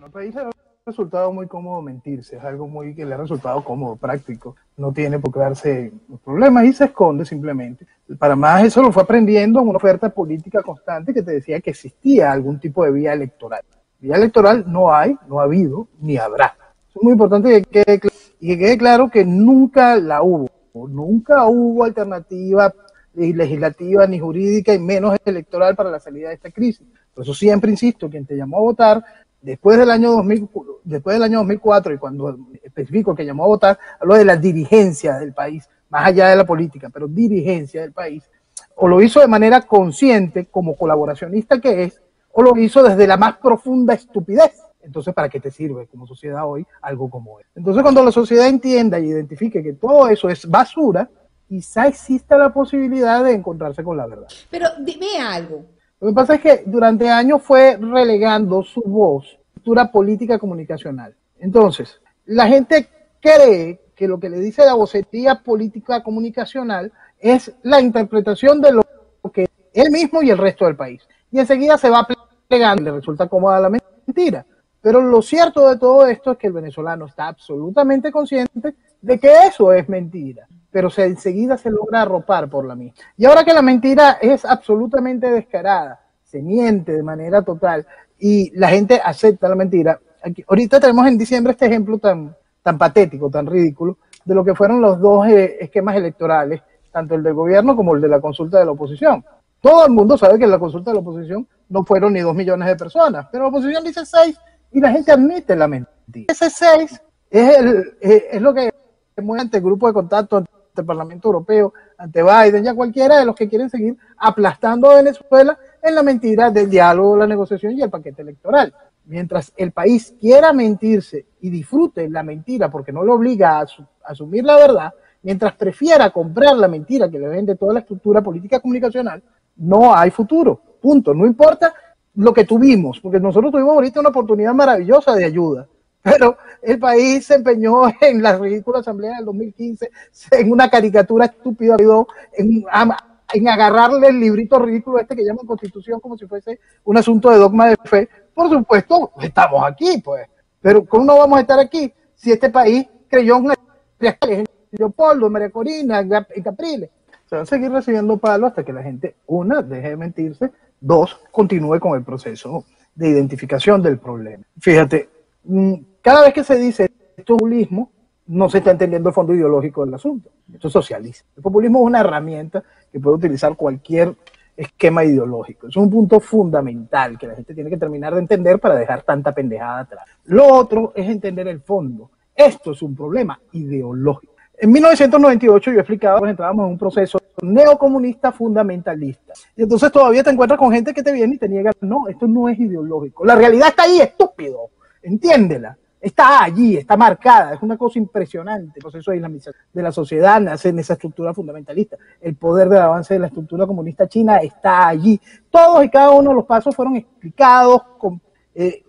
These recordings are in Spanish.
Bueno, país ha resultado muy cómodo mentirse, es algo muy que le ha resultado cómodo, práctico. No tiene por qué darse problemas y se esconde simplemente. Para más eso lo fue aprendiendo en una oferta política constante que te decía que existía algún tipo de vía electoral. Vía electoral no hay, no ha habido, ni habrá. Es muy importante que quede, y que quede claro que nunca la hubo. Nunca hubo alternativa legislativa ni jurídica y menos electoral para la salida de esta crisis. Por eso siempre insisto, quien te llamó a votar después del año 2000, después del año 2004 y cuando especifico que llamó a votar, hablo de la dirigencia del país, más allá de la política, pero dirigencia del país, o lo hizo de manera consciente como colaboracionista que es, o lo hizo desde la más profunda estupidez. Entonces, ¿para qué te sirve como sociedad hoy algo como eso? Entonces, cuando la sociedad entienda y identifique que todo eso es basura, quizá exista la posibilidad de encontrarse con la verdad. Pero dime algo. Lo que pasa es que durante años fue relegando su voz, cultura política comunicacional. Entonces, la gente cree que lo que le dice la vocería política comunicacional es la interpretación de lo que él mismo y el resto del país. Y enseguida se va plegando le resulta cómoda la mentira. Pero lo cierto de todo esto es que el venezolano está absolutamente consciente de que eso es mentira, pero se, enseguida se logra arropar por la misma. Y ahora que la mentira es absolutamente descarada, se miente de manera total y la gente acepta la mentira. Aquí, ahorita tenemos en diciembre este ejemplo tan, tan patético, tan ridículo, de lo que fueron los dos eh, esquemas electorales, tanto el del gobierno como el de la consulta de la oposición. Todo el mundo sabe que en la consulta de la oposición no fueron ni dos millones de personas, pero la oposición dice seis y la gente admite la mentira. Ese 6 es, el, es lo que mueve ante el grupo de contacto, ante el Parlamento Europeo, ante Biden, ya cualquiera de los que quieren seguir aplastando a Venezuela en la mentira del diálogo, la negociación y el paquete electoral. Mientras el país quiera mentirse y disfrute la mentira porque no lo obliga a, asumir la verdad, mientras prefiera comprar la mentira que le vende toda la estructura política comunicacional, no hay futuro. Punto. No importa lo que tuvimos, porque nosotros tuvimos ahorita una oportunidad maravillosa de ayuda, pero el país se empeñó en la ridícula asamblea del 2015, en una caricatura estúpida, en, en agarrarle el librito ridículo este que llaman constitución como si fuese un asunto de dogma de fe. Por supuesto, estamos aquí, pues, pero ¿cómo no vamos a estar aquí si este país creyó en Leopoldo, María Corina, en Capriles? Se va a seguir recibiendo palo hasta que la gente, una, deje de mentirse, Dos, continúe con el proceso de identificación del problema. Fíjate, cada vez que se dice esto es populismo, no se está entendiendo el fondo ideológico del asunto. Esto es socialismo. El populismo es una herramienta que puede utilizar cualquier esquema ideológico. Es un punto fundamental que la gente tiene que terminar de entender para dejar tanta pendejada atrás. Lo otro es entender el fondo. Esto es un problema ideológico. En 1998 yo explicaba que entrábamos en un proceso neocomunista fundamentalista. Y entonces todavía te encuentras con gente que te viene y te niega, no, esto no es ideológico. La realidad está ahí, estúpido. Entiéndela. Está allí, está marcada. Es una cosa impresionante. El proceso de islamización de la sociedad nace en esa estructura fundamentalista. El poder del avance de la estructura comunista china está allí. Todos y cada uno de los pasos fueron explicados, con, eh,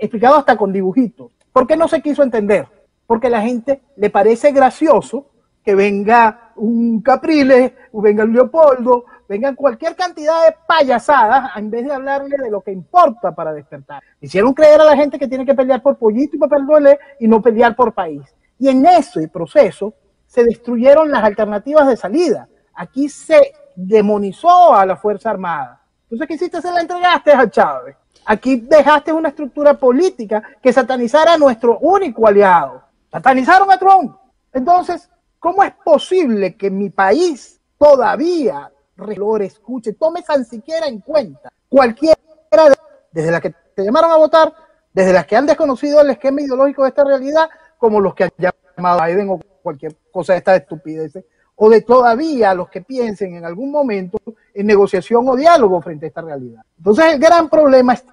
explicados hasta con dibujitos. ¿Por qué no se quiso entender? porque a la gente le parece gracioso que venga un Capriles, venga un Leopoldo, vengan cualquier cantidad de payasadas en vez de hablarle de lo que importa para despertar. Hicieron creer a la gente que tiene que pelear por pollito y papel duele y no pelear por país. Y en ese proceso se destruyeron las alternativas de salida. Aquí se demonizó a la Fuerza Armada. Entonces, ¿qué hiciste? Se la entregaste a Chávez. Aquí dejaste una estructura política que satanizara a nuestro único aliado Satanizaron a Trump. Entonces, ¿cómo es posible que mi país todavía lo escuche, tome tan siquiera en cuenta cualquiera, de, desde las que te llamaron a votar, desde las que han desconocido el esquema ideológico de esta realidad, como los que han llamado a Biden o cualquier cosa de esta estupidez, o de todavía los que piensen en algún momento en negociación o diálogo frente a esta realidad. Entonces, el gran problema es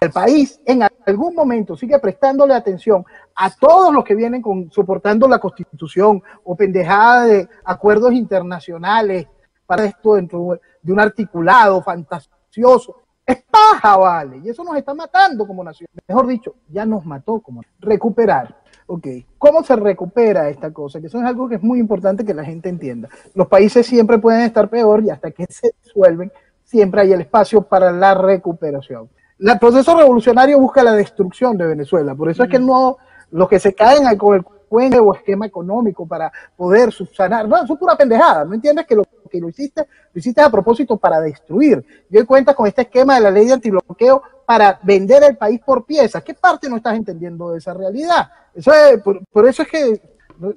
el país en algún momento sigue prestándole atención a todos los que vienen con, soportando la constitución o pendejada de acuerdos internacionales para esto dentro de un articulado fantasioso. Es paja, vale, y eso nos está matando como nación. Mejor dicho, ya nos mató como recuperar. Ok, ¿cómo se recupera esta cosa? Que eso es algo que es muy importante que la gente entienda. Los países siempre pueden estar peor y hasta que se resuelven, siempre hay el espacio para la recuperación. El proceso revolucionario busca la destrucción de Venezuela, por eso es que no, los que se caen con el cuento o esquema económico para poder subsanar, no, eso es pura pendejada, ¿no entiendes que lo que lo hiciste, lo hiciste a propósito para destruir? Y hoy cuentas con este esquema de la ley de antibloqueo para vender el país por piezas. ¿Qué parte no estás entendiendo de esa realidad? Eso es, por, eso es que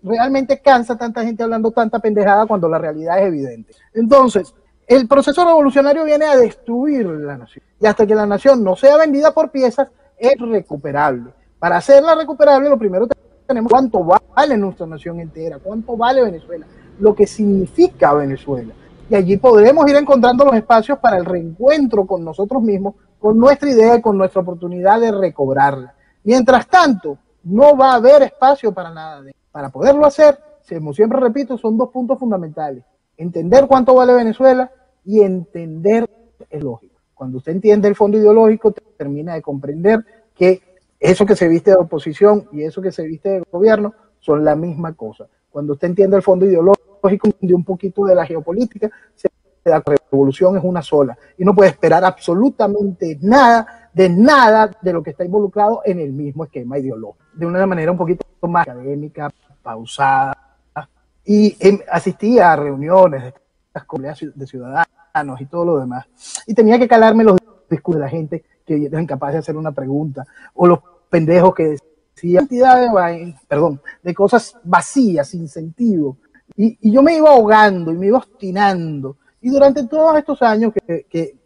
realmente cansa tanta gente hablando tanta pendejada cuando la realidad es evidente. Entonces, el proceso revolucionario viene a destruir la nación. Y hasta que la nación no sea vendida por piezas, es recuperable. Para hacerla recuperable, lo primero tenemos cuánto vale nuestra nación entera, cuánto vale Venezuela, lo que significa Venezuela. Y allí podremos ir encontrando los espacios para el reencuentro con nosotros mismos, con nuestra idea y con nuestra oportunidad de recobrarla. Mientras tanto, no va a haber espacio para nada de Para poderlo hacer, como siempre repito, son dos puntos fundamentales. Entender cuánto vale Venezuela y entender el lógico. Cuando usted entiende el fondo ideológico, termina de comprender que eso que se viste de oposición y eso que se viste de gobierno son la misma cosa. Cuando usted entiende el fondo ideológico de un poquito de la geopolítica, se la revolución es una sola y no puede esperar absolutamente nada de nada de lo que está involucrado en el mismo esquema ideológico. De una manera un poquito más académica, pausada. Y em, asistía a reuniones de las de ciudadanos y todo lo demás. Y tenía que calarme los discursos de la gente que eran incapaces de hacer una pregunta, o los pendejos que decían cantidad de, perdón, de cosas vacías, sin sentido. Y, y, yo me iba ahogando y me iba obstinando. Y durante todos estos años que, que,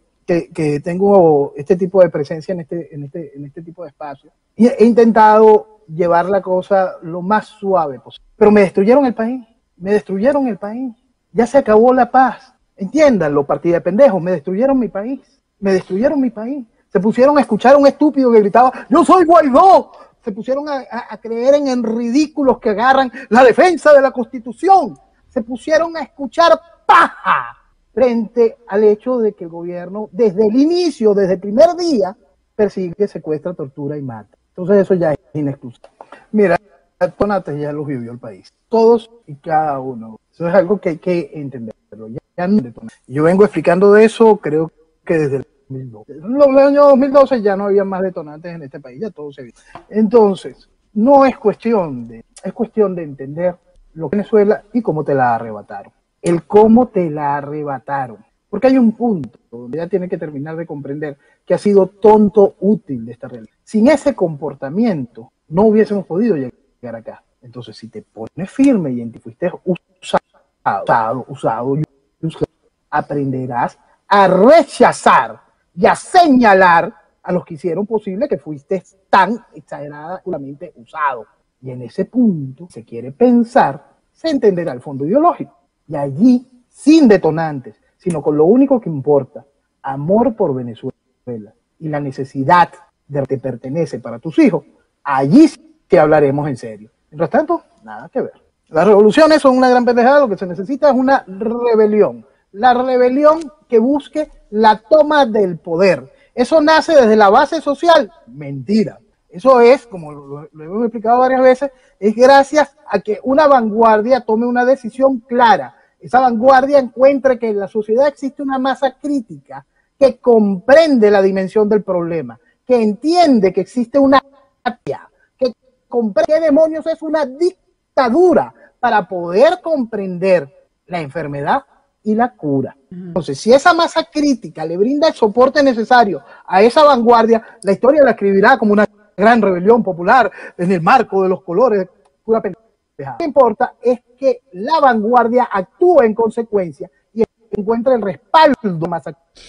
que, tengo este tipo de presencia en este, en este, en este tipo de espacio, he intentado llevar la cosa lo más suave posible. Pero me destruyeron el país, me destruyeron el país. Ya se acabó la paz. Entiéndanlo, partida de pendejos, me destruyeron mi país, me destruyeron mi país. Se pusieron a escuchar a un estúpido que gritaba, yo soy Guaidó. Se pusieron a, creer en, en ridículos que agarran la defensa de la constitución. Se pusieron a escuchar paja frente al hecho de que el gobierno, desde el inicio, desde el primer día, persigue, secuestra, tortura y mata. Entonces eso ya es inexcusable. Mira, Tonates ya los vivió el país. Todos y cada uno. Eso es algo que hay que entenderlo. Ya, Yo vengo explicando de eso, creo que desde el 2012. En el año 2012 ya no había más detonantes en este país, ya todo se vio. Entonces, no es cuestión de, es cuestión de entender lo que Venezuela y cómo te la arrebataron. El cómo te la arrebataron. Porque hay un punto donde ya tiene que terminar de comprender que ha sido tonto útil de esta realidad. Sin ese comportamiento no hubiésemos podido llegar acá. Entonces, si te pones firme y fuiste usado, usado, usado, aprenderás a rechazar y a señalar a los que hicieron posible que fuiste tan exageradamente usado. Y en ese punto se quiere pensar, se entenderá el fondo ideológico. Y allí, sin detonantes, sino con lo único que importa, amor por Venezuela y la necesidad de que pertenece para tus hijos, allí que hablaremos en serio. Mientras tanto, nada que ver. Las revoluciones son una gran pendejada, lo que se necesita es una rebelión. La rebelión que busque la toma del poder. Eso nace desde la base social. Mentira. Eso es, como lo, hemos explicado varias veces, es gracias a que una vanguardia tome una decisión clara. Esa vanguardia encuentre que en la sociedad existe una masa crítica que comprende la dimensión del problema, que entiende que existe una que comprende qué demonios es una dictadura para poder comprender la enfermedad y la cura. Entonces, si esa masa crítica le brinda el soporte necesario a esa vanguardia, la historia la escribirá como una gran rebelión popular en el marco de los colores. Lo que importa es que la vanguardia actúe en consecuencia y encuentre el respaldo más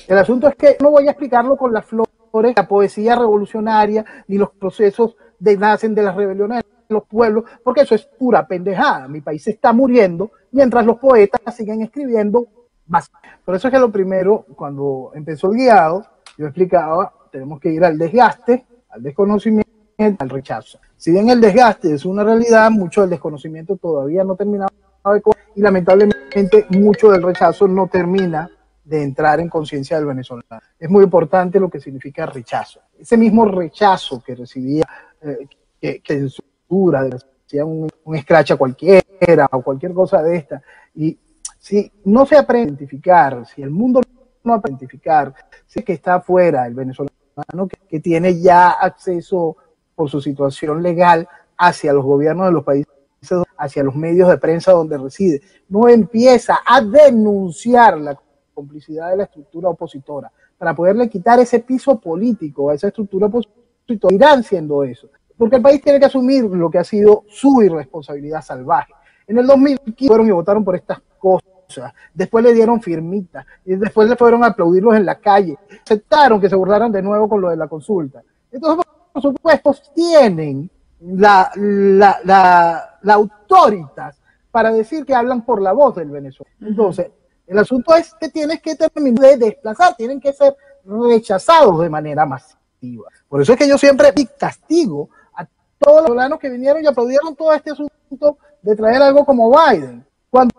El asunto es que no voy a explicarlo con las flores, la poesía revolucionaria, ni los procesos de nacen de las rebeliones los pueblos, porque eso es pura pendejada. Mi país se está muriendo mientras los poetas siguen escribiendo más. Por eso es que lo primero, cuando empezó el guiado, yo explicaba, tenemos que ir al desgaste, al desconocimiento, al rechazo. Si bien el desgaste es una realidad, mucho del desconocimiento todavía no termina de y lamentablemente mucho del rechazo no termina de entrar en conciencia del venezolano. Es muy importante lo que significa rechazo. Ese mismo rechazo que recibía, eh, que, que en su dura, decía un, un scratch a cualquiera o cualquier cosa de esta, y si no se aprende a identificar, si el mundo no aprende a identificar, si es que está afuera el venezolano que, que tiene ya acceso por su situación legal hacia los gobiernos de los países, hacia los medios de prensa donde reside, no empieza a denunciar la complicidad de la estructura opositora para poderle quitar ese piso político a esa estructura opositora, irán siendo eso. Porque el país tiene que asumir lo que ha sido su irresponsabilidad salvaje. En el 2015 fueron y votaron por estas cosas. Después le dieron firmitas y después le fueron a aplaudirlos en la calle. Aceptaron que se burlaran de nuevo con lo de la consulta. Entonces, por supuesto, tienen la, la, la, la autoridad para decir que hablan por la voz del Venezuela. Entonces, el asunto es que tienes que terminar de desplazar, tienen que ser rechazados de manera masiva. Por eso es que yo siempre castigo todos los venezolanos que vinieron y aplaudieron todo este asunto de traer algo como Biden. Cuando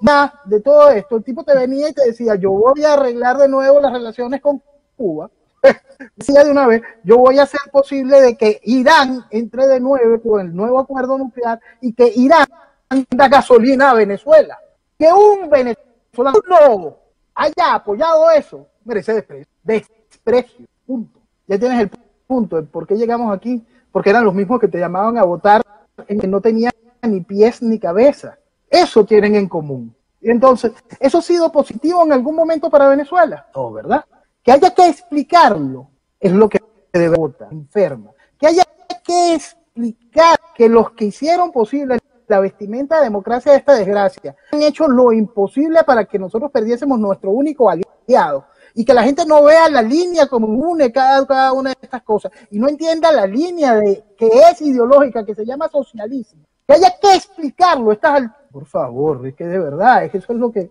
más de todo esto, el tipo te venía y te decía, yo voy a arreglar de nuevo las relaciones con Cuba. decía de una vez, yo voy a hacer posible de que Irán entre de nuevo con el nuevo acuerdo nuclear y que Irán da gasolina a Venezuela. Que un venezolano haya apoyado eso, merece desprecio. Desprecio, punto. Ya tienes el punto de por qué llegamos aquí, porque eran los mismos que te llamaban a votar en que no tenían ni pies ni cabeza. Eso tienen en común. Entonces, ¿eso ha sido positivo en algún momento para Venezuela? No, ¿verdad? Que haya que explicarlo es lo que debe votar, enfermo. Que haya que explicar que los que hicieron posible la vestimenta de democracia de esta desgracia han hecho lo imposible para que nosotros perdiésemos nuestro único aliado y que la gente no vea la línea como une cada, una de estas cosas y no entienda la línea de que es ideológica, que se llama socialismo que haya que explicarlo. Estás Por favor, es que de verdad, es eso es lo que,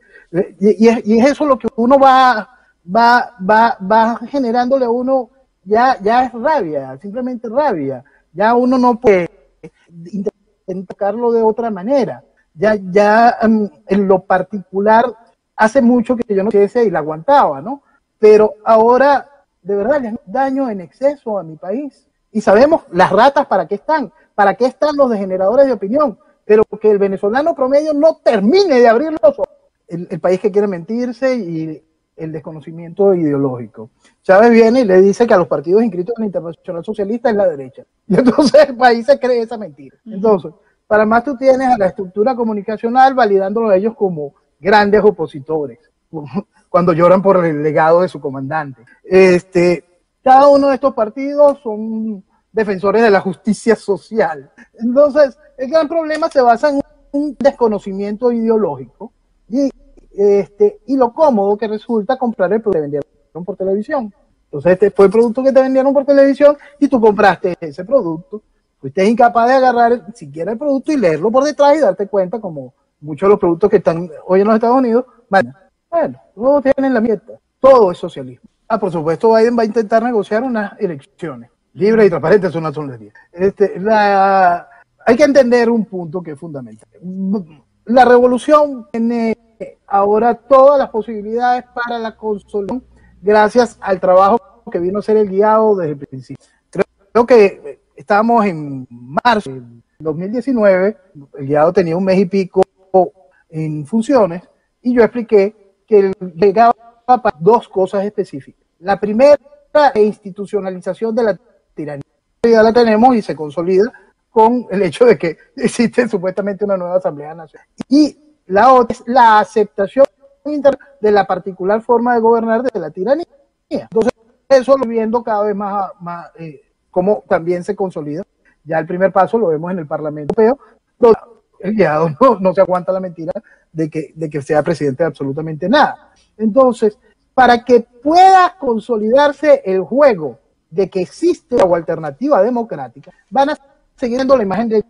y, es, eso lo que uno va, va, va, va generándole a uno, ya, ya es rabia, simplemente rabia. Ya uno no puede intentarlo de otra manera. Ya, ya mm, en lo particular, hace mucho que yo no sé y la aguantaba, ¿no? Pero ahora, de verdad, le daño en exceso a mi país. Y sabemos las ratas para qué están ¿Para qué están los degeneradores de opinión? Pero que el venezolano promedio no termine de abrir los ojos. El, país que quiere mentirse y el desconocimiento ideológico. Chávez viene y le dice que a los partidos inscritos en la Internacional Socialista es la derecha. Y entonces el país se cree esa mentira. Entonces, para más tú tienes a la estructura comunicacional validándolo a ellos como grandes opositores, cuando lloran por el legado de su comandante. Este, cada uno de estos partidos son defensores de la justicia social. Entonces, el gran problema se basa en un desconocimiento ideológico este, y lo cómodo que resulta comprar el producto que vendieron por televisión. Entonces, este fue el producto que te vendieron por televisión y tú compraste ese producto. Fuiste incapaz de agarrar siquiera el producto y leerlo por detrás y darte cuenta, como muchos de los productos que están hoy en los Estados Unidos, bueno, bueno todos tienen la mierda. Todo es socialismo. Ah, por supuesto, Biden va a intentar negociar unas elecciones libre y transparente es una solería. Este, la, hay que entender un punto que es fundamental. La revolución tiene ahora todas las posibilidades para la consolidación gracias al trabajo que vino a ser el guiado desde el principio. Creo, que estábamos en marzo del 2019, el guiado tenía un mes y pico en funciones y yo expliqué que llegaba para dos cosas específicas. La primera, la institucionalización de la tiranía ya la tenemos y se consolida con el hecho de que existe supuestamente una nueva Asamblea Nacional. Y la otra es la aceptación de la particular forma de gobernar de la tiranía. Entonces, eso lo viendo cada vez más, más eh, como también se consolida. Ya el primer paso lo vemos en el Parlamento Europeo, el guiado no, no se aguanta la mentira de que, de que sea presidente de absolutamente nada. Entonces, para que pueda consolidarse el juego de que existe una alternativa democrática, van a seguir la imagen de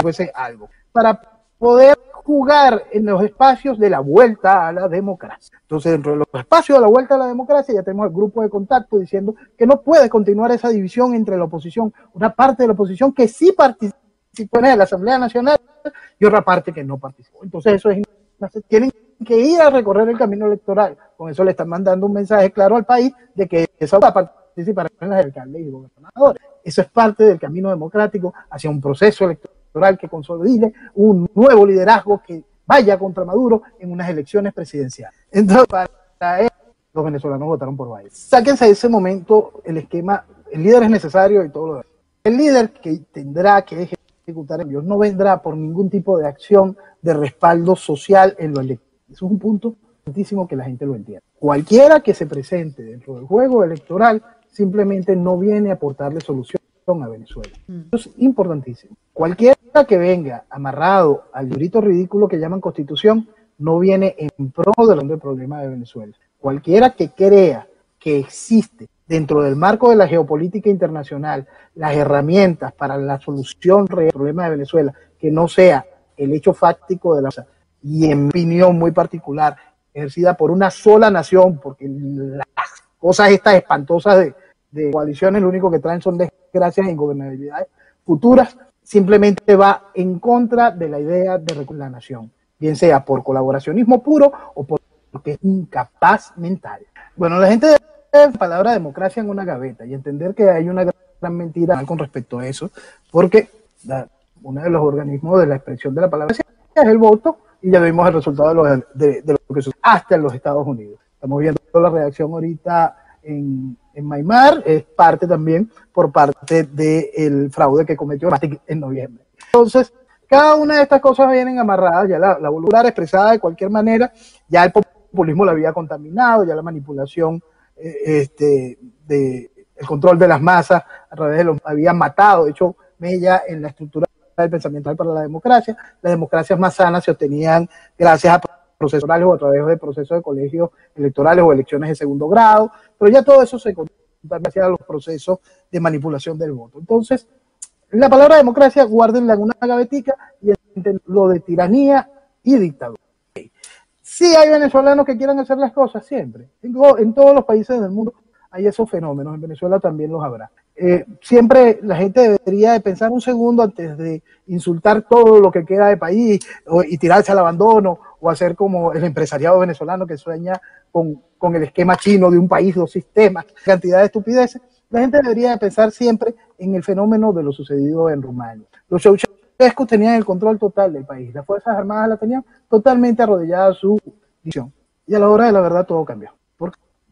fuese algo, para poder jugar en los espacios de la vuelta a la democracia. Entonces, dentro de los espacios de la vuelta a la democracia, ya tenemos el grupo de contacto diciendo que no puede continuar esa división entre la oposición, una parte de la oposición que sí participó en la Asamblea Nacional y otra parte que no participó. Entonces, eso es tienen que ir a recorrer el camino electoral. Con eso le están mandando un mensaje claro al país de que esa parte participar en las alcaldes y gobernadores. Eso es parte del camino democrático hacia un proceso electoral que consolide un nuevo liderazgo que vaya contra Maduro en unas elecciones presidenciales. Entonces, para los venezolanos votaron por Biden. Sáquense de ese momento el esquema, el líder es necesario y todo lo demás. El líder que tendrá que ejecutar ellos no vendrá por ningún tipo de acción de respaldo social en lo electoral. Eso es un punto importantísimo que la gente lo entienda. Cualquiera que se presente dentro del juego electoral simplemente no viene a aportarle solución a Venezuela. Mm. Eso es importantísimo. Cualquiera que venga amarrado al librito ridículo que llaman constitución no viene en pro del problema de Venezuela. Cualquiera que crea que existe dentro del marco de la geopolítica internacional las herramientas para la solución real del problema de Venezuela, que no sea el hecho fáctico de la y en mi opinión muy particular, ejercida por una sola nación, porque las cosas estas espantosas de, de coaliciones lo único que traen son desgracias e ingobernabilidades futuras, simplemente va en contra de la idea de la nación, bien sea por colaboracionismo puro o porque es incapaz mental. Bueno, la gente debe la palabra democracia en una gaveta y entender que hay una gran mentira con respecto a eso, porque uno de los organismos de la expresión de la palabra es el voto y ya vimos el resultado de de, de lo que sucede hasta en los Estados Unidos. Estamos viendo la reacción ahorita en, en Maimar, es parte también por parte del fraude que cometió en noviembre. Entonces, cada una de estas cosas vienen amarradas, ya la, la voluntad expresada de cualquier manera, ya el populismo la había contaminado, ya la manipulación, eh, este, de, el control de las masas a través de los había matado, de hecho, Mella en la estructura del pensamiento para la democracia, las democracias más sanas se obtenían gracias a procesos orales o a través de procesos de colegios electorales o elecciones de segundo grado, pero ya todo eso se gracias a los procesos de manipulación del voto. Entonces, la palabra democracia, guárdenla en una gavetica y lo de tiranía y dictadura. Sí hay venezolanos que quieran hacer las cosas siempre. En, todos los países del mundo hay esos fenómenos. En Venezuela también los habrá. Eh, siempre la gente debería de pensar un segundo antes de insultar todo lo que queda de país y tirarse al abandono o hacer como el empresariado venezolano que sueña con, con, el esquema chino de un país, dos sistemas, cantidad de estupideces. La gente debería de pensar siempre en el fenómeno de lo sucedido en Rumania. Los Ceausescu tenían el control total del país, las Fuerzas Armadas la tenían totalmente arrodillada a su visión. Y a la hora de la verdad todo cambió.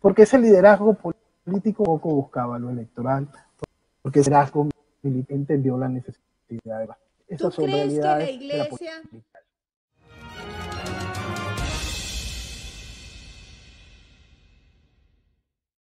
Porque ese liderazgo político poco buscaba lo electoral, porque ese liderazgo entendió la necesidad de ¿Tú crees que la iglesia,